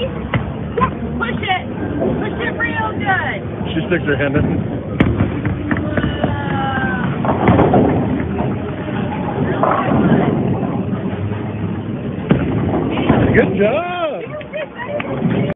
Push it. Push it real good. She sticks her hand in. Good job!